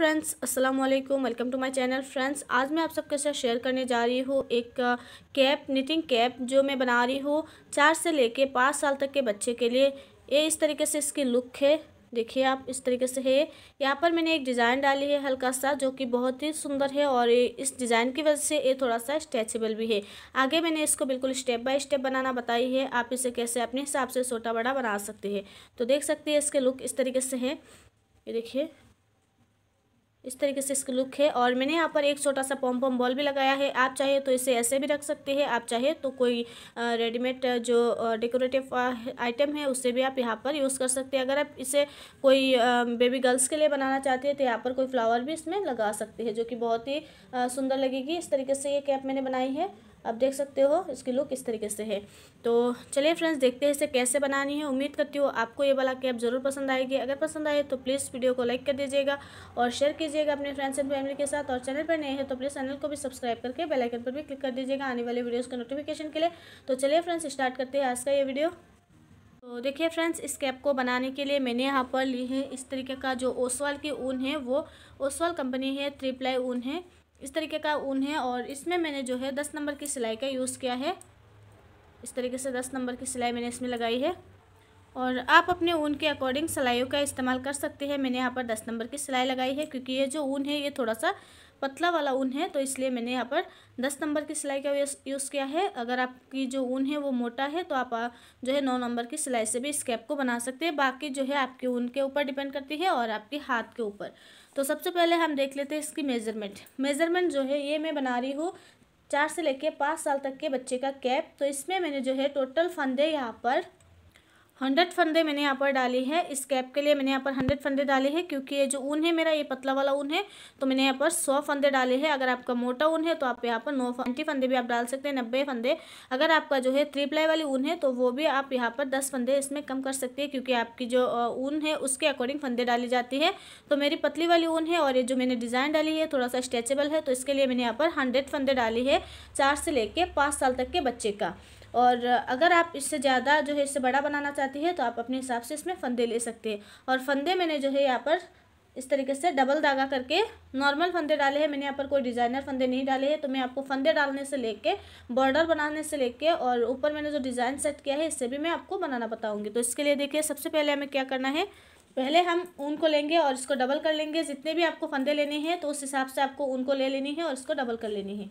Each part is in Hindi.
फ्रेंड्स अस्सलाम वालेकुम welcome to my channel friends आज मैं आप सबके साथ शेयर करने जा रही हूँ एक कैप निटिंग कैप जो मैं बना रही हूँ चार से लेके पाँच साल तक के बच्चे के लिए। ये इस तरीके से इसकी लुक है। देखिए आप इस तरीके से है। यहाँ पर मैंने एक डिज़ाइन डाली है हल्का सा, जो कि बहुत ही सुंदर है और इस डिज़ाइन की वजह से ये थोड़ा सा स्ट्रेचेबल भी है। आगे मैंने इसको बिल्कुल स्टेप बाय स्टेप बनाना बताई है। आप इसे कैसे अपने हिसाब से छोटा बड़ा बना सकते हैं। तो देख सकते हैं इसके लुक इस तरीके से है। ये देखिए इस तरीके से इसका लुक है। और मैंने यहाँ पर एक छोटा सा पॉम पॉम बॉल भी लगाया है। आप चाहे तो इसे ऐसे भी रख सकते हैं। आप चाहे तो कोई रेडीमेड जो डेकोरेटिव आइटम है, उसे भी आप यहाँ पर यूज़ कर सकते हैं। अगर आप इसे कोई बेबी गर्ल्स के लिए बनाना चाहते हैं तो यहाँ पर कोई फ्लावर भी इसमें लगा सकते हैं, जो कि बहुत ही सुंदर लगेगी। इस तरीके से ये कैप मैंने बनाई है। अब देख सकते हो इसकी लुक इस तरीके से है। तो चलिए फ्रेंड्स देखते हैं इसे कैसे बनानी है। उम्मीद करती हूँ आपको ये वाला कैप ज़रूर पसंद आएगी। अगर पसंद आए तो प्लीज़ वीडियो को लाइक कर दीजिएगा और शेयर कीजिएगा अपने फ्रेंड्स एंड फैमिली के साथ। और चैनल पर नए हैं तो प्लीज़ चैनल को भी सब्सक्राइब करके बेलाइकन पर भी क्लिक कर दीजिएगा आने वाले वीडियोज़ के नोटिफिकेशन के लिए। तो चलिए फ्रेंड्स स्टार्ट करते हैं आज का ये वीडियो तो देखिए फ्रेंड्स इस कैप को बनाने के लिए मैंने यहाँ पर ली है इस तरीके का जो ओसवाल की ऊन है, वो ओसवाल कंपनी है थ्री प्लाई ऊन है। इस तरीके का ऊन है और इसमें मैंने जो है दस नंबर की सिलाई का यूज़ किया है। इस तरीके से दस नंबर की सिलाई मैंने इसमें लगाई है और आप अपने ऊन के अकॉर्डिंग सिलाइयों का इस्तेमाल कर सकते हैं। मैंने यहाँ पर दस नंबर की सिलाई लगाई है क्योंकि ये जो ऊन है ये थोड़ा सा पतला वाला ऊन है तो इसलिए मैंने यहाँ पर दस नंबर की सिलाई का यूज़ किया है। अगर आपकी जो ऊन है वो मोटा है तो आप जो है नौ नंबर की सिलाई से भी इस कैप को बना सकते हैं। बाकी जो है आपके ऊन के ऊपर डिपेंड करती है और आपके हाथ के ऊपर। तो सबसे पहले हम देख लेते हैं इसकी मेज़रमेंट। मेज़रमेंट जो है ये मैं बना रही हूँ चार से लेके पाँच साल तक के बच्चे का कैप। तो इसमें मैंने जो है टोटल फंदे यहाँ पर हंड्रेड फंदे मैंने यहाँ पर डाले हैं। इस कैप के लिए मैंने यहाँ पर हंड्रेड फंदे डाले हैं, क्योंकि ये जो ऊन है मेरा, ये पतला वाला ऊन है तो मैंने यहाँ पर सौ फंदे डाले हैं। अगर आपका मोटा ऊन है तो आप यहाँ पर नौ ट्वेंटी फंदे भी आप डाल सकते हैं, नब्बे फंदे। अगर आपका जो है थ्री प्लाई वाली ऊन है तो वो भी आप यहाँ पर दस फंदे इसमें कम कर सकते हैं, क्योंकि आपकी जो ऊन है उसके अकॉर्डिंग फंदे डाली जाती है। तो मेरी पतली वाली ऊन है और ये जो मैंने डिज़ाइन डाली है, थोड़ा सा स्ट्रेचेबल है तो इसके लिए मैंने यहाँ पर हंड्रेड फंदे डाली है, चार से लेके पाँच साल तक के बच्चे का। और अगर आप इससे ज़्यादा जो है, इससे बड़ा बनाना चाहती है तो आप अपने हिसाब से इसमें फंदे ले सकते हैं। और फंदे मैंने जो है, यहाँ पर इस तरीके से डबल धागा करके नॉर्मल फंदे डाले हैं। मैंने यहाँ पर कोई डिज़ाइनर फंदे नहीं डाले हैं तो मैं आपको फंदे डालने से लेके, बॉर्डर बनाने से लेके और ऊपर मैंने जो डिज़ाइन सेट किया है, इससे भी मैं आपको बनाना बताऊँगी। तो इसके लिए देखिए, सबसे पहले हमें क्या करना है, पहले हम ऊन को लेंगे और इसको डबल कर लेंगे। जितने भी आपको फंदे लेने हैं तो उस हिसाब से आपको ऊन को ले लेनी है और इसको डबल कर लेनी है।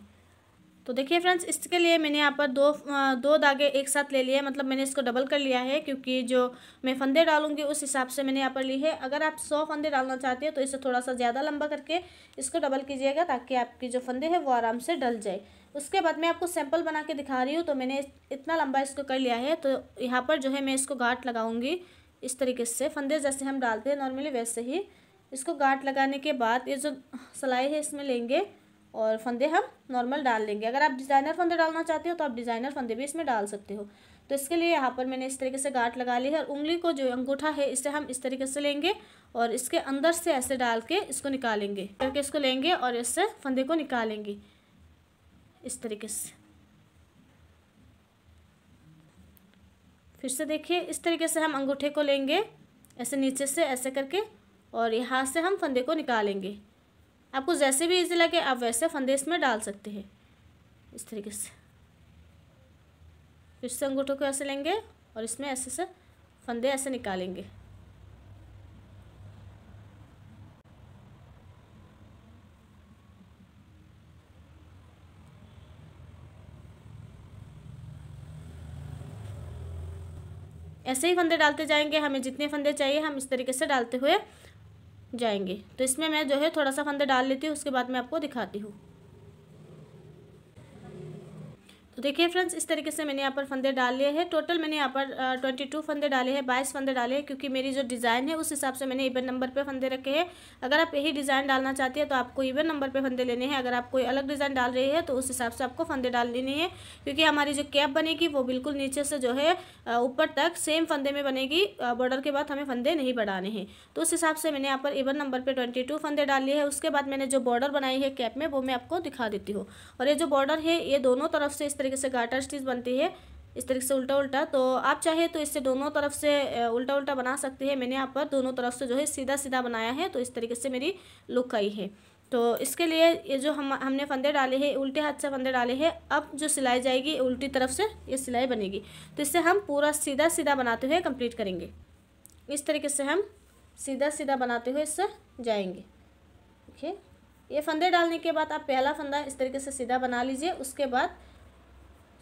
तो देखिए फ्रेंड्स, इसके लिए मैंने यहाँ पर दो दो धागे एक साथ ले लिए मतलब मैंने इसको डबल कर लिया है, क्योंकि जो मैं फंदे डालूँगी उस हिसाब से मैंने यहाँ पर ली है। अगर आप सौ फंदे डालना चाहते हैं तो इसे थोड़ा सा ज़्यादा लंबा करके इसको डबल कीजिएगा, ताकि आपकी जो फंदे हैं वो आराम से डल जाए। उसके बाद मैं आपको सैंपल बना के दिखा रही हूँ तो मैंने इतना लंबा इसको कर लिया है। तो यहाँ पर जो है मैं इसको गाँठ लगाऊँगी इस तरीके से। फंदे जैसे हम डालते हैं नॉर्मली वैसे ही। इसको गाँठ लगाने के बाद ये जो सिलाई है, इसमें लेंगे। और फंदे हम नॉर्मल डाल लेंगे। अगर आप डिज़ाइनर फंदे डालना चाहते हो तो आप डिज़ाइनर फंदे भी इसमें डाल सकते हो। तो इसके लिए यहाँ पर मैंने इस तरीके से गांठ लगा ली है और उंगली को जो अंगूठा है, इसे हम इस तरीके से लेंगे और इसके अंदर से ऐसे डाल के इसको निकालेंगे। करके इसको लेंगे और इससे फंदे को निकालेंगे। इस तरीके से। फिर से देखिए, इस तरीके से हम अंगूठे को लेंगे, ऐसे नीचे से ऐसे करके और यहाँ से हम फंदे को निकालेंगे। आपको जैसे भी इजी लगे आप वैसे फंदे इसमें डाल सकते हैं। इस तरीके से। फिर से अंगूठों को ऐसे लेंगे और इसमें ऐसे से फंदे ऐसे निकालेंगे। ऐसे ही फंदे डालते जाएँगे। हमें जितने फंदे चाहिए, हम इस तरीके से डालते हुए जाएँगे। तो इसमें मैं जो है थोड़ा सा फंदे डाल लेती हूँ, उसके बाद मैं आपको दिखाती हूँ। तो देखिए फ्रेंड्स, इस तरीके से मैंने यहाँ पर फंदे डाल लिए हैं। टोटल मैंने यहाँ पर ट्वेंटी टू फंदे डाले हैं, बाईस फंदे डाले हैं, क्योंकि मेरी जो डिज़ाइन है, उस हिसाब से मैंने इवन नंबर पे फंदे रखे हैं। अगर आप यही डिज़ाइन डालना चाहती है तो आपको इवन नंबर पे फंदे लेने हैं। अगर आप कोई अलग डिज़ाइन डाल रही है तो उस हिसाब से आपको फंदे डाल लेने हैं, क्योंकि हमारी जो कैप बनेगी, वो बिल्कुल नीचे से जो है ऊपर तक सेम फंदे में बनेगी बॉर्डर के बाद हमें फंदे नहीं बढ़ाने हैं। तो उस हिसाब से मैंने यहाँ पर इवन नंबर पर ट्वेंटी फंदे डाल लिए है। उसके बाद मैंने जो बॉर्डर बनाई है कैप में, वो मैं आपको दिखा देती हूँ। और ये जो बॉर्डर है, ये दोनों तरफ़ से इस तरीके से गाटर स्टिच बनती है, इस तरीके से उल्टा उल्टा तो आप चाहे तो इससे दोनों तरफ़ से उल्टा उल्टा बना सकते हैं। मैंने यहाँ पर दोनों तरफ़ से जो है सीधा सीधा बनाया है तो इस तरीके से मेरी लुक आई है। तो इसके लिए ये जो हम, हमने फंदे डाले हैं, उल्टे हाथ से फंदे डाले हैं, अब जो सिलाई जाएगी, उल्टी तरफ़ से ये सिलाई बनेगी। तो इससे हम पूरा सीधा सीधा बनाते हुए कंप्लीट करेंगे। इस तरीके से हम सीधा सीधा बनाते हुए इससे जाएँगे। देखिए ये फंदे डालने के बाद आप पहला फंदा इस तरीके से सीधा बना लीजिए, उसके बाद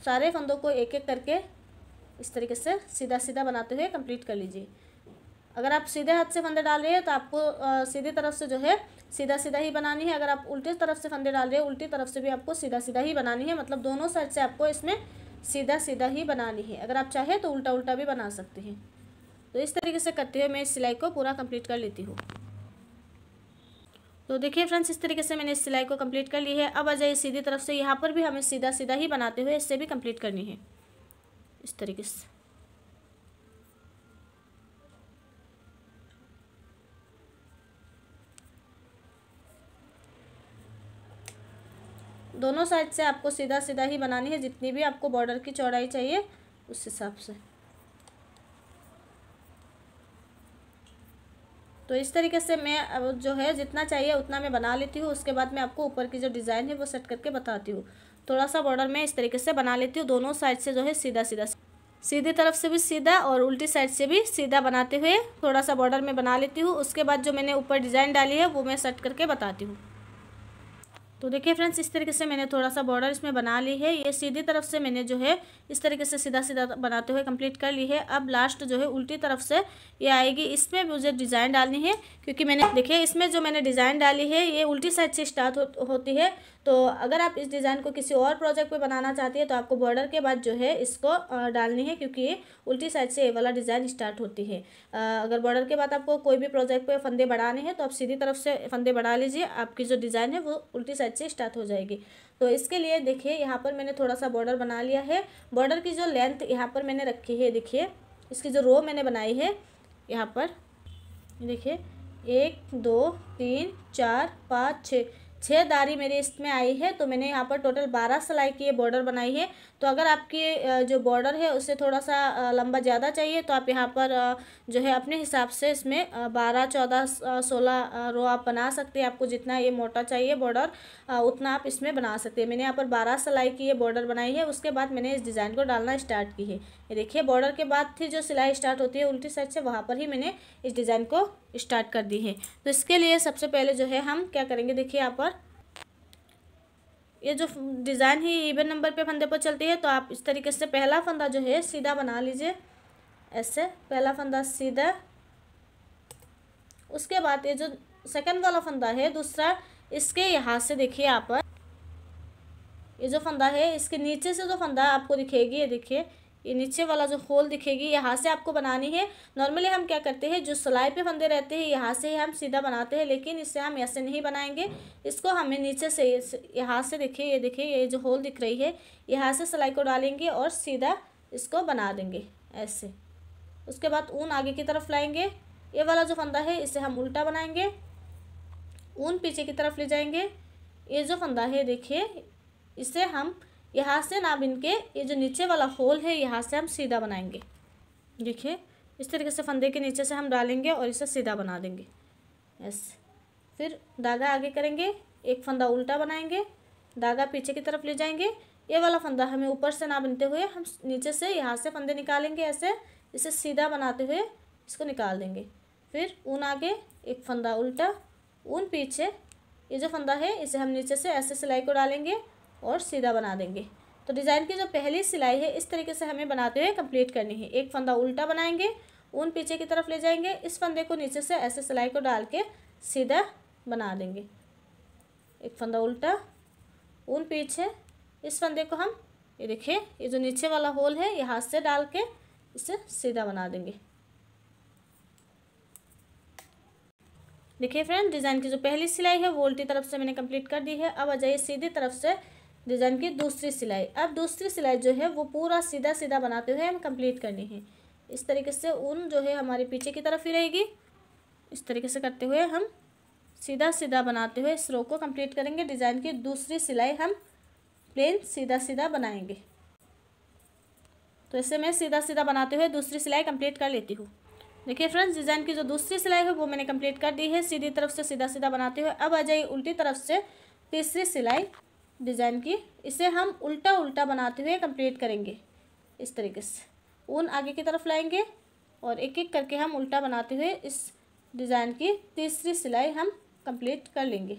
सारे फंदों को एक एक करके इस तरीके से सीधा सीधा बनाते हुए कंप्लीट कर लीजिए। अगर आप सीधे हाथ से फंदे डाल रहे हैं तो आपको सीधी तरफ़ से जो है सीधा सीधा ही बनानी है। अगर आप उल्टी तरफ़ से फंदे डाल रहे हैं, उल्टी तरफ़ से भी आपको सीधा सीधा ही बनानी है। मतलब दोनों साइड से आपको इसमें सीधा सीधा ही बनानी है। अगर आप चाहें तो उल्टा उल्टा भी बना सकते हैं। तो इस तरीके से करते हुए मैं इस सिलाई को पूरा कंप्लीट कर लेती हूँ। तो देखिए फ्रेंड्स, इस तरीके से मैंने इस सिलाई को कंप्लीट कर ली है। अब आ जाइए सीधी तरफ़ से। यहाँ पर भी हमें सीधा सीधा ही बनाते हुए इससे भी कंप्लीट करनी है। इस तरीके से। दोनों साइड से आपको सीधा सीधा ही बनानी है। जितनी भी आपको बॉर्डर की चौड़ाई चाहिए, उस हिसाब से। तो इस तरीके से मैं अब जो है जितना चाहिए उतना मैं बना लेती हूँ। उसके बाद मैं आपको ऊपर की जो डिज़ाइन है वो सेट करके बताती हूँ। थोड़ा सा बॉर्डर मैं इस तरीके से बना लेती हूँ। दोनों साइड से जो है सीधा सीधा सीधी तरफ़ से भी सीधा और उल्टी साइड से भी सीधा बनाते हुए थोड़ा सा बॉर्डर में बना लेती हूँ। उसके बाद जो मैंने ऊपर डिज़ाइन डाली है वो मैं सेट करके बताती हूँ। तो देखिए फ्रेंड्स इस तरीके से मैंने थोड़ा सा बॉर्डर इसमें बना ली है। ये सीधी तरफ़ से मैंने जो है इस तरीके से सीधा सीधा बनाते हुए कंप्लीट कर ली है। अब लास्ट जो है उल्टी तरफ़ से ये आएगी। इसमें मुझे डिज़ाइन डालनी है क्योंकि मैंने देखिए इसमें जो मैंने डिज़ाइन डाली है ये उल्टी साइड से स्टार्ट हो, होती है। तो अगर आप इस डिज़ाइन को किसी और प्रोजेक्ट पर बनाना चाहती है तो आपको बॉर्डर के बाद जो है इसको डालनी है क्योंकि ये उल्टी साइड से ये वाला डिज़ाइन स्टार्ट होती है। अगर बॉर्डर के बाद आपको कोई भी प्रोजेक्ट पे फंदे बढ़ाने हैं तो आप सीधी तरफ़ से फंदे बढ़ा लीजिए। आपकी जो डिज़ाइन है वो उल्टी साइड से स्टार्ट हो जाएगी। तो इसके लिए देखिए, यहाँ पर मैंने थोड़ा सा बॉर्डर बना लिया है। बॉर्डर की जो लेंथ यहाँ पर मैंने रखी है, देखिए, इसकी जो रो मैंने बनाई है, यहाँ पर, देखिए, एक, दो, तीन, चार, पाँच छः छः दारी मेरी इसमें आई है तो मैंने यहाँ पर टोटल बारह सिलाई की ये बॉर्डर बनाई है। तो अगर आपकी जो बॉर्डर है, उससे थोड़ा सा लंबा ज़्यादा चाहिए तो आप यहाँ पर जो है अपने हिसाब से इसमें बारह, चौदह सोलह रो आप बना सकते हैं। आपको जितना ये मोटा चाहिए बॉर्डर उतना आप इसमें बना सकते हैं। मैंने यहाँ पर बारह सिलाई की ये बॉर्डर बनाई है, उसके बाद मैंने इस डिज़ाइन को डालना स्टार्ट की है। ये देखिए बॉर्डर के बाद फिर जो सिलाई स्टार्ट होती है, उल्टी साइड से वहाँ पर ही मैंने इस डिज़ाइन को स्टार्ट कर दी है। तो इसके लिए सबसे पहले जो है हम क्या करेंगे, देखिए यहाँ पर। ये जो डिज़ाइन है इवन नंबर पे फंदे पर चलती है तो आप इस तरीके से पहला फंदा जो है सीधा बना लीजिए। ऐसे, पहला फंदा सीधा। उसके बाद ये जो सेकंड वाला फंदा है, दूसरा इसके यहाँ से देखिए यहाँ पर। ये जो फंदा है, इसके नीचे से जो फंदा आपको दिखेगी, ये देखिए ये नीचे वाला जो होल दिखेगी, यहाँ से आपको बनानी है। नॉर्मली हम क्या करते हैं, जो सिलाई पे फंदे रहते हैं, यहाँ से ही हम सीधा बनाते हैं, लेकिन इससे हम ऐसे नहीं बनाएँगे। इसको हमें नीचे से, यहाँ से देखिए, ये देखिए, ये जो होल दिख रही है, यहाँ से सिलाई को डालेंगे और सीधा इसको बना देंगे, ऐसे। उसके बाद ऊन आगे की तरफ़ लाएँगे। ये वाला जो फंदा है, इसे हम उल्टा बनाएँगे। ऊन पीछे की तरफ़ ले जाएँगे। ये जो फंदा है, देखिए, इसे हम यहाँ से ना बिन के ये जो नीचे वाला होल है, यहाँ से हम सीधा बनाएँगे। देखिए, इस तरीके से फंदे के नीचे से हम डालेंगे और इसे सीधा बना देंगे। यस। फिर धागा आगे करेंगे, एक फंदा उल्टा बनाएँगे धागा पीछे की तरफ़ ले जाएँगे। ये वाला फंदा हमें ऊपर से ना बनते हुए हम नीचे से यहाँ से फंदे निकालेंगे ऐसे, इसे सीधा बनाते हुए इसको निकाल देंगे। फिर ऊन आगे, एक फंदा उल्टा, ऊन पीछे, ये जो फंदा है, इसे हम नीचे से ऐसे सिलाई को डालेंगे और सीधा बना देंगे। तो डिज़ाइन की जो पहली सिलाई है, इस तरीके से हमें बनाते हुए कंप्लीट करनी है। एक फंदा उल्टा बनाएँगे, ऊन पीछे की तरफ़ ले जाएँगे, इस फंदे को नीचे से ऐसे सिलाई को डाल के सीधा बना देंगे। एक फंदा उल्टा, ऊन पीछे, इस फंदे को हम, ये देखिए, ये जो नीचे वाला होल है, ये हाथ से डाल के इसे सीधा बना देंगे। देखिए फ्रेंड, डिज़ाइन की जो पहली सिलाई है, वो उल्टी तरफ़ से मैंने कंप्लीट कर दी है। अब आ जाइए सीधी तरफ़ से डिज़ाइन की दूसरी सिलाई। अब दूसरी सिलाई जो है, वो पूरा सीधा सीधा बनाते हुए हम कंप्लीट करनी है। इस तरीके से ऊन जो है, हमारे पीछे की तरफ़ ही रहेगी। इस तरीके से करते हुए हम सीधा सीधा बनाते हुए इस रो को कंप्लीट करेंगे। डिज़ाइन की दूसरी सिलाई हम प्लेन सीधा सीधा बनाएँगे। तो इसे मैं सीधा सीधा बनाते हुए दूसरी सिलाई कंप्लीट कर लेती हूँ। देखिए फ्रेंड्स डिज़ाइन की जो दूसरी सिलाई है, वो मैंने कंप्लीट कर दी है। सीधी तरफ़ से सीधा सीधा बनाते हुए अब आ जाइए उल्टी तरफ़ से तीसरी सिलाई। डिज़ाइन की। इसे हम उल्टा उल्टा बनाते हुए कंप्लीट करेंगे। इस तरीके से। ऊन आगे की तरफ़ लाएँगे और एक एक करके हम उल्टा बनाते हुए इस डिज़ाइन की तीसरी सिलाई हम कंप्लीट कर लेंगे।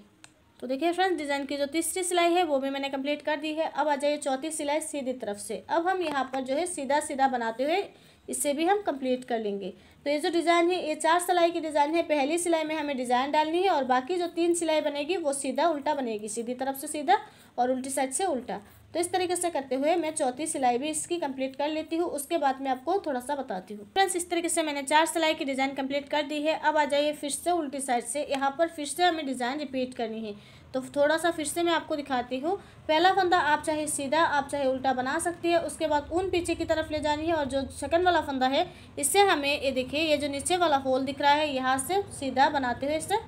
तो देखिए फ्रेंड्स, डिज़ाइन की जो तीसरी सिलाई है, वो भी मैंने कंप्लीट कर दी है। अब आ जाइए चौथी सिलाई सीधी तरफ़ से। अब हम यहाँ पर जो है सीधा सीधा बनाते हुए इसे भी हम कंप्लीट कर लेंगे। तो ये जो डिज़ाइन है, ये चार सिलाई की डिज़ाइन है। पहली सिलाई में हमें डिज़ाइन डालनी है और बाकी जो तीन सिलाई बनेगी, वो सीधा उल्टा बनेगी। सीधी तरफ़ से सीधा और उल्टी साइड से उल्टा। तो इस तरीके से करते हुए मैं चौथी सिलाई भी इसकी कंप्लीट कर लेती हूँ। उसके बाद मैं आपको थोड़ा सा बताती हूँ। फ्रेंड्स, इस तरीके से मैंने चार सिलाई की डिज़ाइन कंप्लीट कर दी है। अब आ जाइए फिर से उल्टी साइड से। यहाँ पर फिर से हमें डिज़ाइन रिपीट करनी है। तो थोड़ा सा फिर से मैं आपको दिखाती हूँ। पहला फंदा आप चाहे सीधा, आप चाहे उल्टा बना सकती है। उसके बाद ऊन पीछे की तरफ़ ले जानी है और जो सेकंड वाला फंदा है, इससे हमें ये देखिए, ये जो नीचे वाला होल दिख रहा है, यहाँ से सीधा बनाते हुए इसे,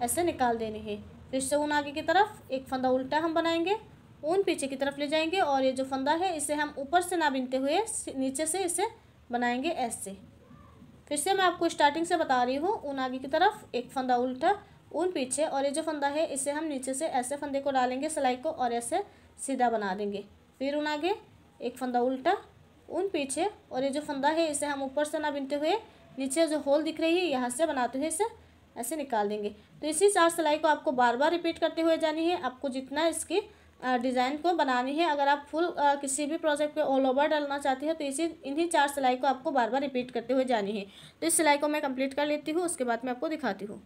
ऐसे निकाल देनी है। फिर से ऊन आगे की तरफ़ एक फंदा उल्टा हम बनाएँगे, ऊन पीछे की तरफ़ ले जाएँगे और ये जो फंदा है इसे हम ऊपर से ना बिनते हुए नीचे से इसे बनाएँगे ऐसे। फिर से मैं आपको स्टार्टिंग से बता रही हूँ, ऊन आगे की तरफ़ एक फंदा उल्टा, ऊन पीछे और ये जो फंदा है इसे हम नीचे से ऐसे फंदे को डालेंगे सिलाई को और ऐसे सीधा बना देंगे। फिर ऊन आगे एक फंदा उल्टा, ऊन पीछे और ये जो फंदा है इसे हम ऊपर से ना बिनते हुए नीचे जो होल दिख रही है यहाँ से बनाते हुए इसे ऐसे निकाल देंगे। तो इसी चार सिलाई को आपको बार बार रिपीट करते हुए जानी है। आपको जितना इसकी डिज़ाइन को बनानी है, अगर आप फुल किसी भी प्रोजेक्ट पे ऑल ओवर डालना चाहती हैं तो इसी, इन्हीं चार सिलाई को आपको बार बार रिपीट करते हुए जानी है। तो इस सिलाई को मैं कंप्लीट कर लेती हूँ, उसके बाद मैं आपको दिखाती हूँ।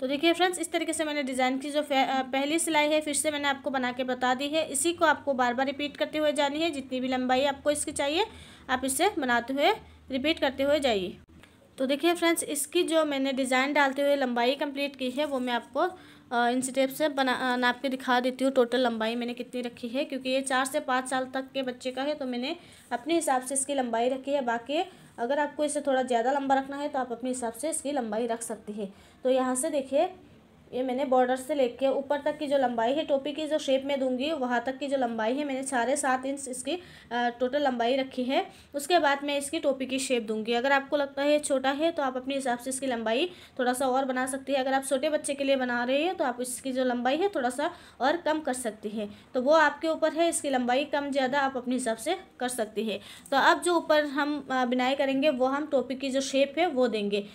तो देखिए फ्रेंड्स इस तरीके से मैंने डिज़ाइन की जो पहली सिलाई है, फिर से मैंने आपको बना के बता दी है। इसी को आपको बार बार रिपीट करते हुए जानी है। जितनी भी लंबाई आपको इसकी चाहिए, आप इसे बनाते हुए रिपीट करते हुए जाइए। तो देखिए फ्रेंड्स, इसकी जो मैंने डिज़ाइन डालते हुए लंबाई कंप्लीट की है, वो मैं आपको इन स्टेप से बना नाप के दिखा देती हूँ टोटल लंबाई मैंने कितनी रखी है, क्योंकि ये चार से पाँच साल तक के बच्चे का है तो मैंने अपने हिसाब से इसकी लंबाई रखी है। बाकी अगर आपको इसे थोड़ा ज़्यादा लंबा रखना है तो आप अपने हिसाब से इसकी लंबाई रख सकती है। तो यहाँ से देखिए ये मैंने बॉर्डर से लेके ऊपर तक की जो लंबाई है, टोपी की जो शेप में दूँगी, वहाँ तक की जो लंबाई है, मैंने साढ़े सात इंच इसकी टोटल लंबाई रखी है। उसके बाद मैं इसकी टोपी की शेप दूँगी। अगर आपको लगता है छोटा है तो आप अपने हिसाब से इसकी लंबाई थोड़ा सा और बना सकती है। अगर आप छोटे बच्चे के लिए बना रहे हैं तो आप इसकी जो लंबाई है, थोड़ा सा और कम कर सकती है। तो वो आपके ऊपर है, इसकी लंबाई कम, ज़्यादा आप अपने हिसाब से कर सकती है। तो अब जो ऊपर हम बिनाई करेंगे, वो हम टोपी की जो शेप है, वो देंगे।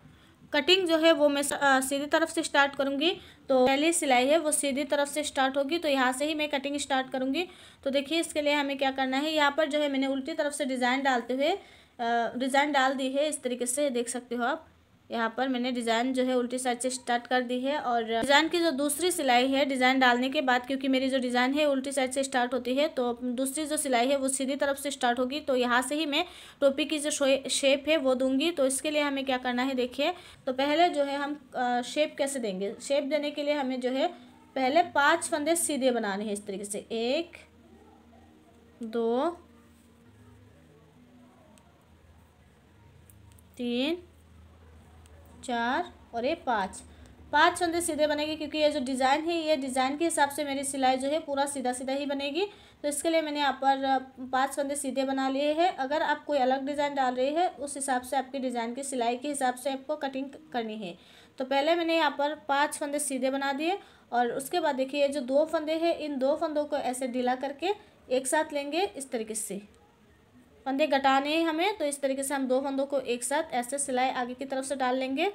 कटिंग जो है वो मैं सीधी तरफ़ से स्टार्ट करूँगी। तो पहली सिलाई है, वो सीधी तरफ़ से स्टार्ट होगी तो यहाँ से ही मैं कटिंग स्टार्ट करूँगी। तो देखिए, इसके लिए हमें क्या करना है, यहाँ पर जो है मैंने उल्टी तरफ़ से डिज़ाइन डालते हुए डिज़ाइन डाल दी है, इस तरीके से देख सकते हो आप। यहाँ पर मैंने डिज़ाइन जो है उल्टी साइड से स्टार्ट कर दी है और डिज़ाइन की जो दूसरी सिलाई है, डिज़ाइन डालने के बाद, क्योंकि मेरी जो डिज़ाइन है उल्टी साइड से स्टार्ट होती है तो दूसरी जो सिलाई है वो सीधी तरफ़ से स्टार्ट होगी। तो यहाँ से ही मैं टोपी की जो शेप है वो दूँगी। तो इसके लिए हमें क्या करना है, देखिए। तो पहले जो है हम शेप कैसे देंगे? शेप देने के लिए हमें जो है पहले पाँच फंदे सीधे बनाने हैं इस तरीके से। एक, दो, तीन चार और ये पाँच। पाँच फंदे सीधे बनेगी क्योंकि ये जो डिज़ाइन है, ये डिज़ाइन के हिसाब से मेरी सिलाई जो है पूरा सीधा सीधा ही बनेगी। तो इसके लिए मैंने यहाँ पर पाँच फंदे सीधे बना लिए हैं। अगर आप कोई अलग डिज़ाइन डाल रही है, उस हिसाब से आपकी डिज़ाइन की सिलाई के हिसाब से आपको कटिंग करनी है। तो पहले मैंने यहाँ पर पाँच फंदे सीधे बना दिए और उसके बाद देखिए, ये जो दो फंदे हैं, इन दो फंदों को ऐसे ढीला करके एक साथ लेंगे इस तरीके से। फंदे घटाने हैं हमें तो इस तरीके से हम दो फंदों को एक साथ ऐसे सिलाई आगे की तरफ़ से डाल लेंगे,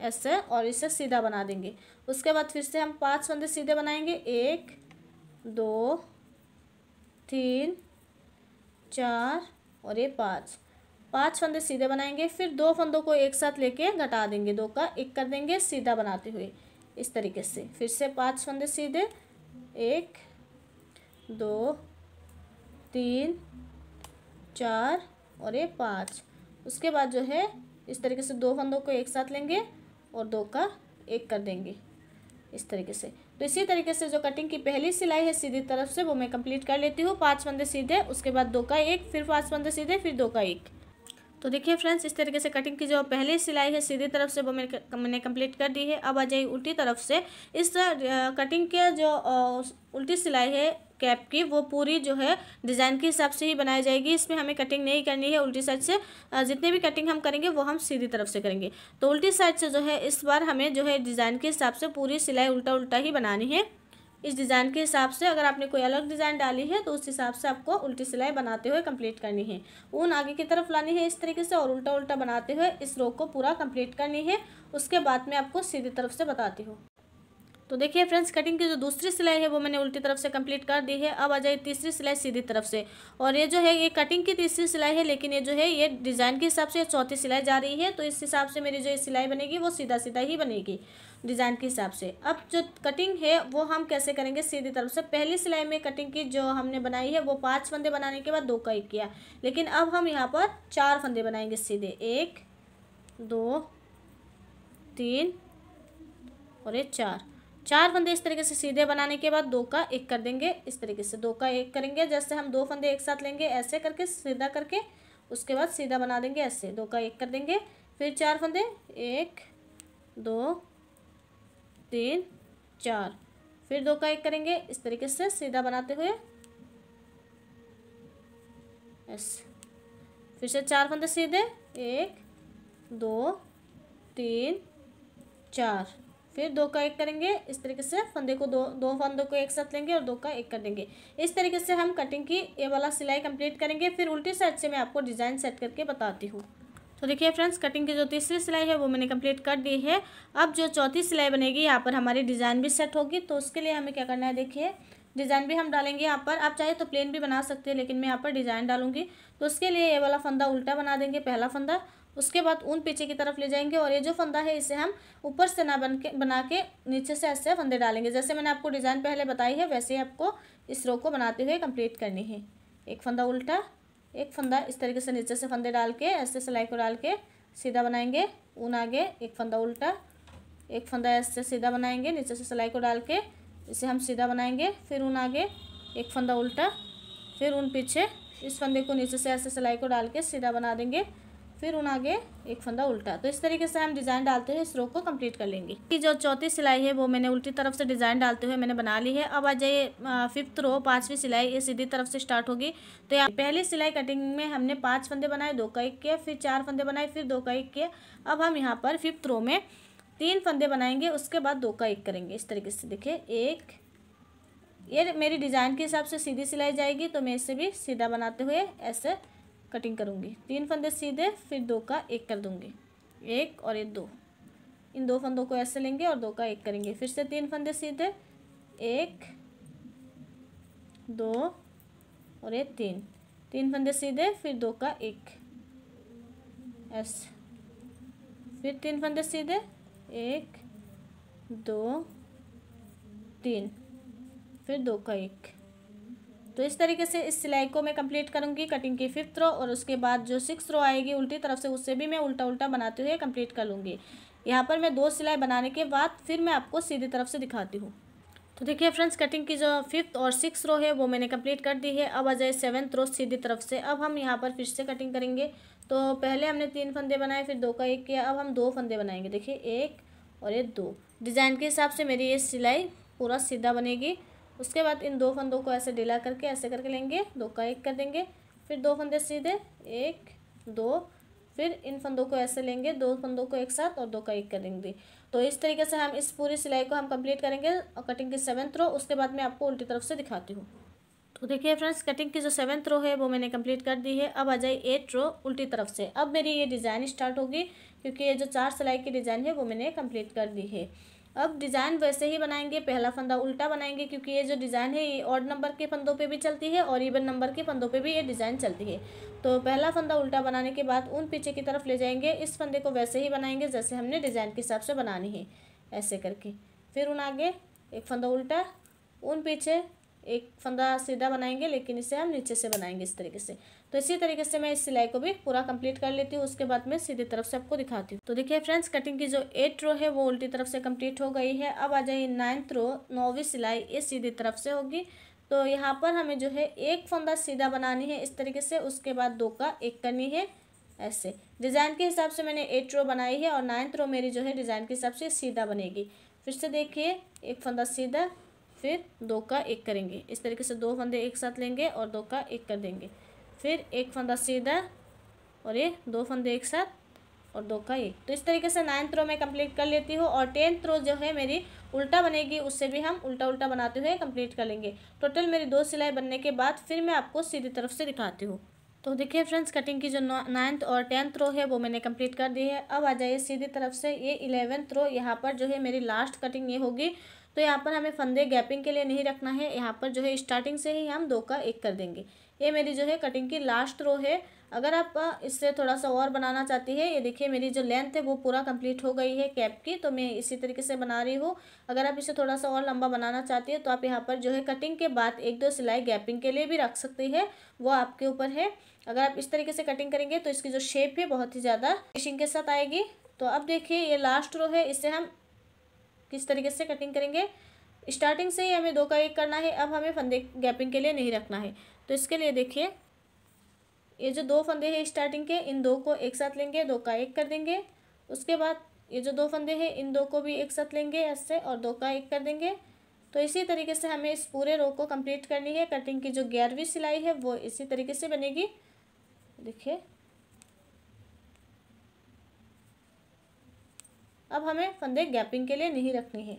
ऐसे और इसे सीधा बना देंगे। उसके बाद फिर से हम पाँच फंदे सीधे बनाएँगे, एक, दो, तीन, चार और ये पाँच। पाँच फंदे सीधे बनाएँगे, फिर दो फंदों को एक साथ लेके घटा देंगे, दो का एक कर देंगे सीधा बनाते हुए, इस तरीके से। फिर से पाँच फंदे सीधे, एक, दो, तीन चार और ये पाँच। उसके बाद जो है, इस तरीके से दो फंदों को एक साथ लेंगे और दो का एक कर देंगे। इस तरीके से। तो इसी तरीके से जो कटिंग की पहली सिलाई है, सीधी तरफ़ से वो मैं कंप्लीट कर लेती हूँ। पाँच फंदे सीधे, उसके बाद दो का एक, फिर पाँच फंदे सीधे, फिर दो का एक। तो देखिए फ्रेंड्स इस तरीके से कटिंग की जो पहली सिलाई है, सीधी तरफ़ से वो मैंने मैंने कंप्लीट कर दी है। अब आ जाइए उल्टी तरफ़ से। इस कटिंग के जो उल्टी सिलाई है कैप की, वो पूरी जो है डिज़ाइन के हिसाब से ही बनाई जाएगी। इसमें हमें कटिंग नहीं करनी है, उल्टी साइड से जितने भी कटिंग हम करेंगे, वो हम सीधी तरफ़ से करेंगे। तो उल्टी साइड से जो है, इस बार हमें जो है डिज़ाइन के हिसाब से पूरी सिलाई उल्टा उल्टा ही बनानी है। इस डिज़ाइन के हिसाब से अगर आपने कोई अलग डिज़ाइन डाली है तो उस हिसाब से आपको उल्टी सिलाई बनाते हुए कंप्लीट करनी है। ऊन आगे की तरफ़ लानी है इस तरीके से और उल्टा उल्टा बनाते हुए इस रो को पूरा कंप्लीट करनी है। उसके बाद में आपको सीधी तरफ़ से बताती हूँ। तो देखिए फ्रेंड्स कटिंग की जो दूसरी सिलाई है वो मैंने उल्टी तरफ़ से कंप्लीट कर दी है। अब आ जाए तीसरी सिलाई सीधी तरफ़ से। और ये जो है, ये कटिंग की तीसरी सिलाई है, लेकिन ये जो है, ये डिज़ाइन के हिसाब से चौथी सिलाई जा रही है। तो इस हिसाब से मेरी जो सिलाई बनेगी, वो सीधा सीधा ही बनेगी डिज़ाइन के हिसाब से। अब जो कटिंग है, वो हम कैसे करेंगे? सीधी तरफ़ से पहली सिलाई में कटिंग की जो हमने बनाई है, वो पाँच फंदे बनाने के बाद दो का एक किया। लेकिन अब हम यहाँ पर चार फंदे बनाएँगे सीधे। एक, दो, तीन और ये चार। चार फंदे इस तरीके से सीधे बनाने के बाद दो का एक कर देंगे, इस तरीके से दो का एक करेंगे, जैसे हम दो फंदे एक साथ लेंगे, ऐसे करके सीधा करके उसके बाद सीधा बना देंगे, ऐसे दो का एक कर देंगे। फिर चार फंदे, एक, दो, तीन, चार, फिर दो का एक करेंगे, इस तरीके से सीधा बनाते हुए। ऐसे फिर से चार फंदे सीधे, एक, दो, तीन, चार। फिर दो का एक करेंगे, इस तरीके से फंदे को दो दो फंदों को एक साथ लेंगे और दो का एक कर देंगे। इस तरीके से हम कटिंग की ये वाला सिलाई कंप्लीट करेंगे, फिर उल्टी साइड से मैं आपको डिज़ाइन सेट करके बताती हूँ। तो देखिए फ्रेंड्स कटिंग की जो तीसरी सिलाई है, वो मैंने कंप्लीट कर दी है। अब जो चौथी सिलाई बनेगी, यहाँ पर हमारी डिज़ाइन भी सेट होगी तो उसके लिए हमें क्या करना है, देखिए डिज़ाइन भी हम डालेंगे यहाँ पर। आप चाहे तो प्लेन भी बना सकते हैं, लेकिन मैं यहाँ पर डिज़ाइन डालूँगी। तो उसके लिए ये वाला फंदा उल्टा बना देंगे, पहला फंदा। उसके बाद ऊन पीछे की तरफ़ ले जाएँगे और ये जो फंदा है इसे हम ऊपर से ना बन के, बना के नीचे से ऐसे फंदे डालेंगे। जैसे मैंने आपको डिज़ाइन पहले बताई है, वैसे ही आपको इस रो को बनाते हुए कंप्लीट करनी है। एक फंदा उल्टा, एक फंदा इस तरीके से नीचे से फंदे डाल के, ऐसे सिलाई को डाल के सीधा बनाएँगे। ऊन आगे, एक फंदा उल्टा, एक फंदा ऐसे सीधा बनाएँगे, नीचे से सिलाई को डाल के इसे हम सीधा बनाएँगे। फिर ऊन आगे, एक फंदा उल्टा, फिर ऊन पीछे, इस फंदे को नीचे से ऐसे सिलाई को डाल के सीधा बना देंगे। फिर उन आगे एक फंदा उल्टा। तो इस तरीके से हम डिज़ाइन डालते हुए इस रो को कंप्लीट कर लेंगे। कि जो चौथी सिलाई है, वो मैंने उल्टी तरफ़ से डिज़ाइन डालते हुए मैंने बना ली है। अब आ जाइए फिफ्थ रो पाँचवीं सिलाई, ये सीधी तरफ़ से स्टार्ट होगी। तो यहाँ पहली सिलाई कटिंग में हमने पाँच फंदे बनाए, दो का एक किया, फिर चार फंदे बनाए, फिर दो का एक किया। अब हम यहाँ पर फिफ्थ रो में तीन फंदे बनाएँगे, उसके बाद दो का एक करेंगे। इस तरीके से देखिए, एक, ये मेरी डिज़ाइन के हिसाब से सीधी सिलाई जाएगी तो मैं इसे भी सीधा बनाते हुए ऐसे कटिंग करूँगी। तीन फंदे सीधे, फिर दो का एक कर दूँगी। एक और एक दो। इन दो फंदों को ऐसे लेंगे और दो का एक करेंगे। फिर से तीन फंदे सीधे। एक, दो और एक तीन। तीन फंदे सीधे, फिर दो का एक। ऐसे फिर तीन फंदे सीधे। एक, दो, तीन। फिर दो का एक। तो इस तरीके से इस सिलाई को मैं कंप्लीट करूँगी कटिंग की फिफ्थ रो और उसके बाद जो सिक्स रो आएगी उल्टी तरफ़ से उससे भी मैं उल्टा उल्टा बनाते हुए कंप्लीट कर लूँगी। यहाँ पर मैं दो सिलाई बनाने के बाद फिर मैं आपको सीधी तरफ़ से दिखाती हूँ। तो देखिए फ्रेंड्स कटिंग की जो फिफ्थ और सिक्स रो है वो मैंने कंप्लीट कर दी है। अब आ जाए सेवन्थ रो सीधी तरफ़ से। अब हम यहाँ पर फिर से कटिंग करेंगे। तो पहले हमने तीन फंदे बनाए, फिर दो का एक किया। अब हम दो फंदे बनाएँगे। देखिए, एक और ये दो। डिज़ाइन के हिसाब से मेरी ये सिलाई पूरा सीधा बनेगी। उसके बाद इन दो फंदों को ऐसे डिला करके, ऐसे करके लेंगे, दो का एक कर देंगे, फिर दो फंदे सीधे, एक, दो, फिर इन फंदों को ऐसे लेंगे, दो फंदों को एक साथ और दो का एक कर देंगे। तो इस तरीके से हम इस पूरी सिलाई को हम कंप्लीट करेंगे और कटिंग की सेवन्थ रो, उसके बाद मैं आपको उल्टी तरफ़ से दिखाती हूँ। तो देखिए फ्रेंड्स, कटिंग की जो सेवन्थ रो है, वो मैंने कंप्लीट कर दी है। अब आ जाए एट रो, उल्टी तरफ़ से। अब मेरी ये डिज़ाइन स्टार्ट होगी, क्योंकि ये जो चार सिलाई की डिज़ाइन है, वो मैंने कंप्लीट कर दी है। अब डिज़ाइन वैसे ही बनाएँगे, पहला फंदा उल्टा बनाएँगे, क्योंकि ये जो डिज़ाइन है, ये ऑड नंबर के फंदों पे भी चलती है और इवन नंबर के फंदों पे भी ये डिज़ाइन चलती है। तो पहला फंदा उल्टा बनाने के बाद उन पीछे की तरफ़ ले जाएँगे, इस फंदे को वैसे ही बनाएँगे जैसे हमने डिज़ाइन के हिसाब से बनानी है, ऐसे करके। फिर उन आगे एक फंदा उल्टा, उन पीछे एक फंदा सीधा बनाएँगे, लेकिन इसे हम नीचे से बनाएँगे इस तरीके से। तो इसी तरीके से मैं इस सिलाई को भी पूरा कंप्लीट कर लेती हूँ, उसके बाद मैं सीधी तरफ़ से आपको दिखाती हूँ। तो देखिए फ्रेंड्स, कटिंग की जो एट रो है, वो उल्टी तरफ़ से कंप्लीट हो गई है। अब आ जाइए नाइन्थ रो, नौवीं सिलाई, ये सीधी तरफ़ से होगी। तो यहाँ पर हमें जो है एक फंदा सीधा बनानी है इस तरीके से, उसके बाद दो का एक करनी है, ऐसे। डिज़ाइन के हिसाब से मैंने एट रो बनाई है और नाइन्थ रो मेरी जो है डिज़ाइन के हिसाब से सीधा बनेगी। फिर से देखिए, एक फंदा सीधा फिर दो का एक करेंगे। इस तरीके से दो फंदे एक साथ लेंगे और दो का एक कर देंगे। फिर एक फंदा सीधा और ये दो फंदे एक साथ और दो का एक। तो इस तरीके से नाइन्थ रो में कंप्लीट कर लेती हूँ और टेंथ रो जो है मेरी उल्टा बनेगी, उससे भी हम उल्टा उल्टा बनाते हुए कंप्लीट कर लेंगे। टोटल मेरी दो सिलाई बनने के बाद फिर मैं आपको सीधी तरफ़ से दिखाती हूँ। तो देखिए फ्रेंड्स कटिंग की जो नाइन्थ और टेंथ रो है वो मैंने कंप्लीट कर दी है। अब आ जाइए सीधी तरफ़ से ये इलेवेंथ रो यहाँ पर जो है मेरी लास्ट कटिंग ये होगी। तो यहाँ पर हमें फंदे गैपिंग के लिए नहीं रखना है। यहाँ पर जो है स्टार्टिंग से ही हम दो का एक कर देंगे। ये मेरी जो है कटिंग की लास्ट रो है। अगर आप इससे थोड़ा सा और बनाना चाहती है, ये देखिए मेरी जो लेंथ है वो पूरा कंप्लीट हो गई है कैप की तो मैं इसी तरीके से बना रही हूँ। अगर आप इसे थोड़ा सा और लंबा बनाना चाहती है तो आप यहाँ पर जो है कटिंग के बाद एक दो सिलाई गैपिंग के लिए भी रख सकती है। वो आपके ऊपर है। अगर आप इस तरीके से कटिंग करेंगे तो इसकी जो शेप है बहुत ही ज़्यादा फिशिंग के साथ आएगी। तो अब देखिए ये लास्ट रो है। इसे हम किस तरीके से कटिंग करेंगे? स्टार्टिंग से ही हमें दो का एक करना है, अब हमें फंदे गैपिंग के लिए नहीं रखना है। तो इसके लिए देखिए, ये जो दो फंदे हैं स्टार्टिंग के, इन दो को एक साथ लेंगे, दो का एक कर देंगे। उसके बाद ये जो दो फंदे हैं, इन दो को भी एक साथ लेंगे, ऐसे और दो का एक कर देंगे। तो इसी तरीके से हमें इस पूरे रो को कंप्लीट करनी है। कटिंग की जो ग्यारहवीं सिलाई है, वो इसी तरीके से बनेगी। देखिए अब हमें फंदे गैपिंग के लिए नहीं रखनी है।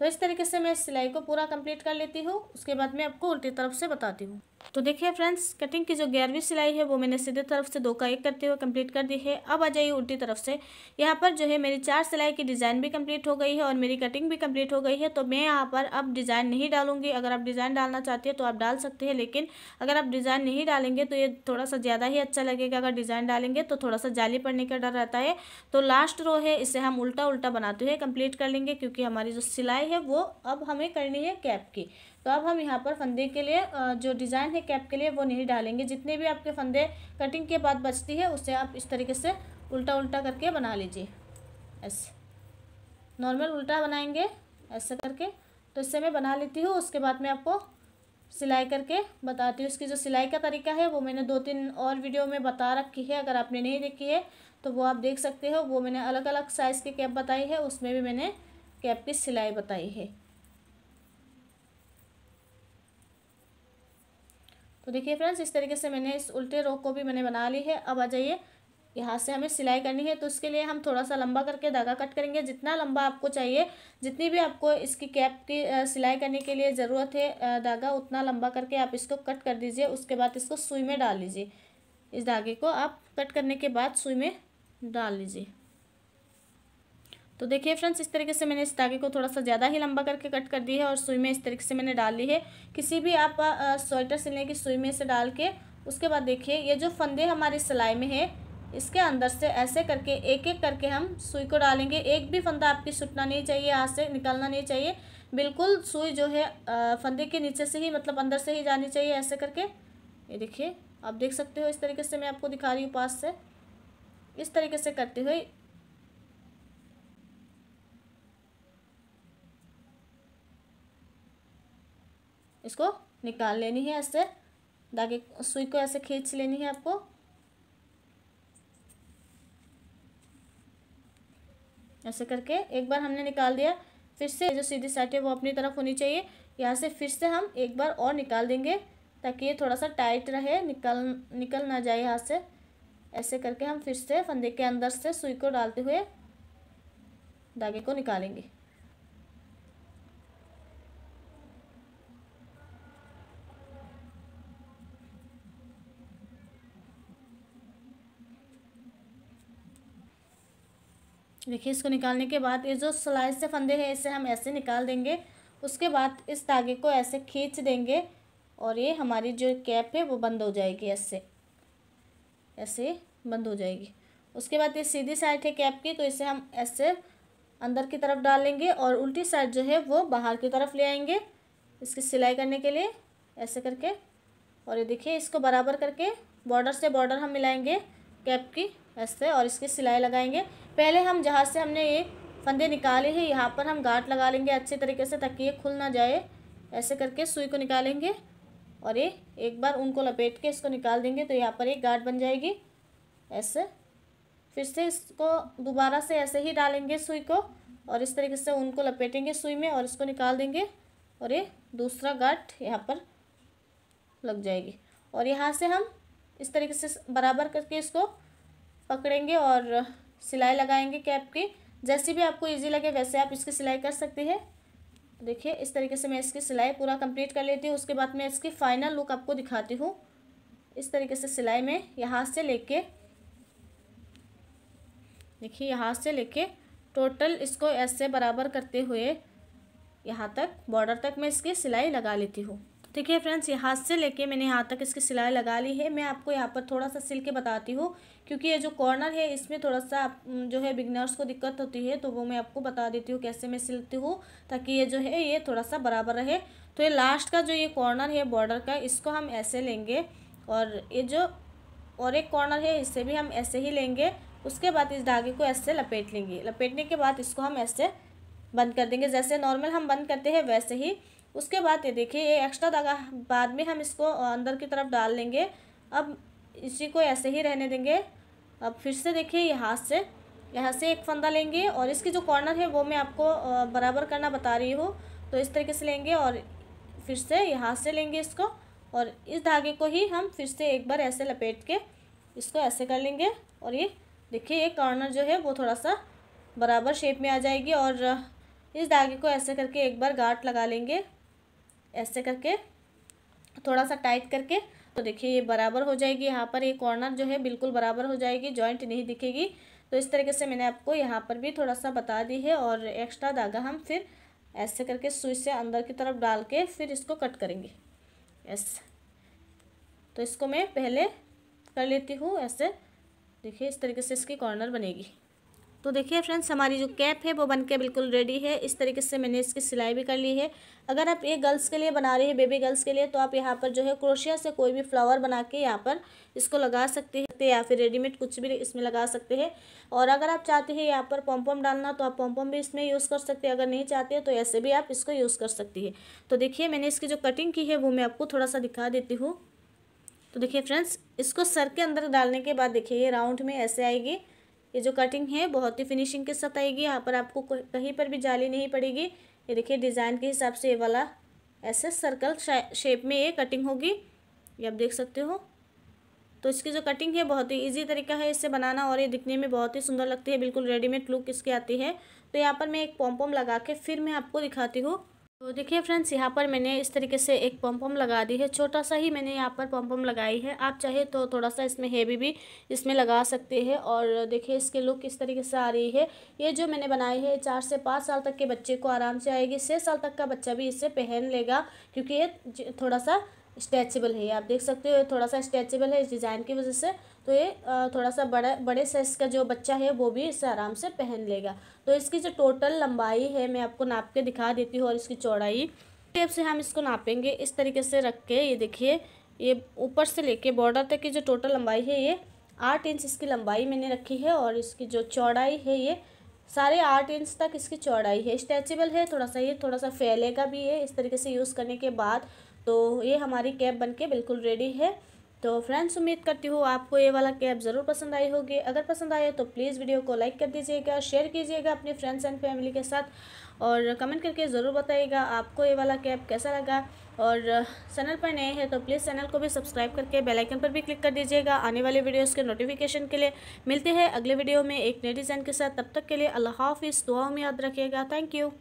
तो इस तरीके से मैं इस सिलाई को पूरा कंप्लीट कर लेती हूँ, उसके बाद मैं आपको उल्टी तरफ़ से बताती हूँ। तो देखिए फ्रेंड्स, कटिंग की जो ग्यारहवीं सिलाई है, वो मैंने सीधे तरफ़ से दो का एक करते हुए कंप्लीट कर दी है। अब आ जाइए उल्टी तरफ़ से। यहाँ पर जो है, मेरी चार सिलाई की डिज़ाइन भी कंप्लीट हो गई है और मेरी कटिंग भी कंप्लीट हो गई है। तो मैं यहाँ पर अब डिज़ाइन नहीं डालूँगी। अगर आप डिज़ाइन डालना चाहती है तो आप डाल सकते हैं, लेकिन अगर आप डिज़ाइन नहीं डालेंगे तो ये थोड़ा सा ज़्यादा ही अच्छा लगेगा। अगर डिज़ाइन डालेंगे तो थोड़ा सा जाली पड़ने का डर रहता है। तो लास्ट रो है, इसे हम उल्टा उल्टा बनाते हुए कंप्लीट कर लेंगे, क्योंकि हमारी जो सिलाई है, वो अब हमें करनी है कैप की। तो अब हम यहाँ पर फंदे के लिए जो डिज़ाइन है कैप के लिए वो नहीं डालेंगे। जितने भी आपके फंदे कटिंग के बाद बचती है, उसे आप इस तरीके से उल्टा उल्टा करके बना लीजिए। ऐसे नॉर्मल उल्टा बनाएँगे, ऐसे करके। तो इससे मैं बना लेती हूँ, उसके बाद मैं आपको सिलाई करके बताती हूँ। इसकी जो सिलाई का तरीका है, वो मैंने दो तीन और वीडियो में बता रखी है। अगर आपने नहीं देखी है तो वो आप देख सकते हो। वो मैंने अलग अलग साइज़ की कैप बताई है, उसमें भी मैंने कैप की सिलाई बताई है। तो देखिए फ्रेंड्स इस तरीके से मैंने इस उल्टे रोक को भी मैंने बना ली है। अब आ जाइए, यहाँ से हमें सिलाई करनी है। तो उसके लिए हम थोड़ा सा लंबा करके धागा कट करेंगे। जितना लंबा आपको चाहिए, जितनी भी आपको इसकी कैप की सिलाई करने के लिए ज़रूरत है धागा, उतना लंबा करके आप इसको कट कर दीजिए। उसके बाद इसको सुई में डाल लीजिए। इस धागे को आप कट करने के बाद सुई में डाल लीजिए। तो देखिए फ्रेंड्स, इस तरीके से मैंने इस धागे को थोड़ा सा ज़्यादा ही लंबा करके कट कर दी है और सुई में इस तरीके से मैंने डाल ली है। किसी भी आप स्वेटर सिलने की सुई में से डाल के, उसके बाद देखिए, ये जो फंदे हमारी सिलाई में है, इसके अंदर से ऐसे करके एक एक करके हम सुई को डालेंगे। एक भी फंदा आपकी सुटना नहीं चाहिए यहाँ से निकालना नहीं चाहिए। बिल्कुल सुई जो है फंदे के नीचे से ही मतलब अंदर से ही जानी चाहिए ऐसे करके। ये देखिए, आप देख सकते हो, इस तरीके से मैं आपको दिखा रही हूँ पास से। इस तरीके से करते हुए इसको निकाल लेनी है ऐसे धागे सुई को ऐसे खींच लेनी है आपको। ऐसे करके एक बार हमने निकाल दिया, फिर से जो सीधी साइड है वो अपनी तरफ़ होनी चाहिए। यहाँ से फिर से हम एक बार और निकाल देंगे, ताकि ये थोड़ा सा टाइट रहे, निकल निकल ना जाए यहाँ से। ऐसे करके हम फिर से फंदे के अंदर से सुई को डालते हुए धागे को निकालेंगे। देखिए इसको निकालने के बाद ये जो सिलाई से फंदे हैं, इसे हम ऐसे निकाल देंगे। उसके बाद इस धागे को ऐसे खींच देंगे और ये हमारी जो कैप है, वो बंद हो जाएगी ऐसे। ऐसे बंद हो जाएगी। उसके बाद ये सीधी साइड है कैप की तो इसे हम ऐसे अंदर की तरफ़ डाल लेंगे और उल्टी साइड जो है, वो बाहर की तरफ़ ले आएँगे इसकी सिलाई करने के लिए, ऐसे करके। और ये देखिए, इसको बराबर करके बॉर्डर से बॉर्डर हम मिलाएँगे कैप की, ऐसे, और इसकी सिलाई लगाएँगे। पहले हम जहाँ से हमने ये फंदे निकाले हैं, यहाँ पर हम गांठ लगा लेंगे अच्छे तरीके से ताकि ये खुल ना जाए। ऐसे करके सुई को निकालेंगे और ये एक बार उनको लपेट के इसको निकाल देंगे तो यहाँ पर एक गांठ बन जाएगी। ऐसे फिर से इसको दोबारा से ऐसे ही डालेंगे सुई को और इस तरीके से उनको लपेटेंगे सुई में और इसको निकाल देंगे और ये दूसरा गाठ यहाँ पर लग जाएगी। और यहाँ से हम इस तरीके से बराबर करके इसको पकड़ेंगे और सिलाई लगाएँगे कैप की। जैसी भी आपको इजी लगे वैसे आप इसकी सिलाई कर सकती है। देखिए, इस तरीके से मैं इसकी सिलाई पूरा कंप्लीट कर लेती हूँ। उसके बाद मैं इसकी फाइनल लुक आपको दिखाती हूँ। इस तरीके से सिलाई में यहाँ से लेके, देखिए, यहाँ से लेके टोटल इसको ऐसे बराबर करते हुए यहाँ तक बॉर्डर तक मैं इसकी सिलाई लगा लेती हूँ। देखिए फ्रेंड्स यहाँ से लेके मैंने यहाँ तक इसकी सिलाई लगा ली है। मैं आपको यहाँ पर थोड़ा सा सिल के बताती हूँ, क्योंकि ये जो कॉर्नर है, इसमें थोड़ा सा जो है बिगनर्स को दिक्कत होती है तो वो मैं आपको बता देती हूँ कैसे मैं सिलती हूँ, ताकि ये जो है, ये थोड़ा सा बराबर रहे। तो ये लास्ट का जो ये कॉर्नर है बॉर्डर का, इसको हम ऐसे लेंगे और ये जो और एक कॉर्नर है, इसे भी हम ऐसे ही लेंगे। उसके बाद इस धागे को ऐसे लपेट लेंगे। लपेटने के बाद इसको हम ऐसे बंद कर देंगे। जैसे नॉर्मल हम बंद करते हैं, वैसे ही उसके बाद ये देखिए, ये एक्स्ट्रा धागा बाद में हम इसको अंदर की तरफ़ डाल लेंगे। अब इसी को ऐसे ही रहने देंगे। अब फिर से देखिए यहाँ से यहाँ से एक फंदा लेंगे और इसकी जो कॉर्नर है, वो मैं आपको बराबर करना बता रही हूँ। तो इस तरीके से लेंगे और फिर से यहाँ से लेंगे इसको और इस धागे को ही हम फिर से एक बार ऐसे लपेट के इसको ऐसे कर लेंगे और ये देखिए, ये कॉर्नर जो है, वो थोड़ा सा बराबर शेप में आ जाएगी और इस धागे को ऐसे करके एक बार गांठ लगा लेंगे। ऐसे करके थोड़ा सा टाइट करके तो देखिए ये बराबर हो जाएगी। यहाँ पर ये कॉर्नर जो है बिल्कुल बराबर हो जाएगी जॉइंट नहीं दिखेगी। तो इस तरीके से मैंने आपको यहाँ पर भी थोड़ा सा बता दी है और एक्स्ट्रा धागा हम फिर ऐसे करके सुई से अंदर की तरफ़ डाल के फिर इसको कट करेंगे। ऐसे तो इसको मैं पहले कर लेती हूँ ऐसे। देखिए इस तरीके से इसकी कॉर्नर बनेगी। तो देखिए फ्रेंड्स, हमारी जो कैप है वो बन के बिल्कुल रेडी है। इस तरीके से मैंने इसकी सिलाई भी कर ली है। अगर आप ये गर्ल्स के लिए बना रही है बेबी गर्ल्स के लिए तो आप यहाँ पर जो है क्रोशिया से कोई भी फ्लावर बना के यहाँ पर इसको लगा सकते हैं या फिर रेडीमेड कुछ भी इसमें लगा सकते हैं। और अगर आप चाहते हैं यहाँ पर पॉम्पम डालना तो आप पॉम्पम भी इसमें यूज़ कर सकते हैं। अगर नहीं चाहते तो ऐसे भी आप इसको यूज़ कर सकती है। तो देखिए, मैंने इसकी जो कटिंग की है, वो मैं आपको थोड़ा सा दिखा देती हूँ। तो देखिए फ्रेंड्स, इसको सर के अंदर डालने के बाद देखिए, ये राउंड में ऐसे आएगी। ये जो कटिंग है, बहुत ही फिनिशिंग के साथ आएगी। यहाँ पर आपको कहीं पर भी जाली नहीं पड़ेगी। ये देखिए डिज़ाइन के हिसाब से ये वाला ऐसे सर्कल शेप में ये कटिंग होगी। ये आप देख सकते हो। तो इसकी जो कटिंग है, बहुत ही इजी तरीका है इससे बनाना और ये दिखने में बहुत ही सुंदर लगती है। बिल्कुल रेडीमेड लुक इसकी आती है। तो यहाँ पर मैं एक पॉम लगा के फिर मैं आपको दिखाती हूँ। तो देखिए फ्रेंड्स, यहाँ पर मैंने इस तरीके से एक पम्पम लगा दी है। छोटा सा ही मैंने यहाँ पर पम्पम लगाई है। आप चाहे तो थोड़ा सा इसमें हेवी भी इसमें लगा सकते हैं और देखिए इसके लुक किस तरीके से आ रही है। ये जो मैंने बनाई है चार से पाँच साल तक के बच्चे को आराम से आएगी। छः साल तक का बच्चा भी इसे पहन लेगा क्योंकि ये थोड़ा सा स्ट्रेचेबल है आप देख सकते हो थोड़ा सा स्ट्रेचेबल है इस डिज़ाइन की वजह से। तो ये थोड़ा सा बड़ा, बड़े साइज़ का जो बच्चा है वो भी इसे आराम से पहन लेगा। तो इसकी जो टोटल लंबाई है, मैं आपको नाप के दिखा देती हूँ और इसकी चौड़ाई। टेप से हम इसको नापेंगे, इस तरीके से रख के, ये देखिए, ये ऊपर से लेके बॉर्डर तक की जो टोटल लंबाई है, ये आठ इंच इसकी लंबाई मैंने रखी है और इसकी जो चौड़ाई है, ये साढ़े आठ इंच तक इसकी चौड़ाई है। स्ट्रेचेबल है, थोड़ा सा ये, थोड़ा सा फैलेगा भी है, इस तरीके से यूज़ करने के बाद तो ये हमारी कैप बन के बिल्कुल रेडी है। तो फ्रेंड्स उम्मीद करती हूँ आपको ये वाला कैप ज़रूर पसंद आई होगी। अगर पसंद आए तो प्लीज़ वीडियो को लाइक कर दीजिएगा शेयर कीजिएगा अपने फ्रेंड्स एंड फैमिली के साथ और कमेंट करके ज़रूर बताइएगा आपको ये वाला कैप कैसा लगा। और चैनल पर नए हैं तो प्लीज़ चैनल को भी सब्सक्राइब करके बेल आइकन पर भी क्लिक कर दीजिएगा। आने वाले वीडियोस के नोटिफिकेशन के लिए मिलते हैं अगले वीडियो में एक नए डिज़ाइन के साथ। तब तक के लिए अल्लाह हाफिज़ दुआ में याद रखिएगा। Thank you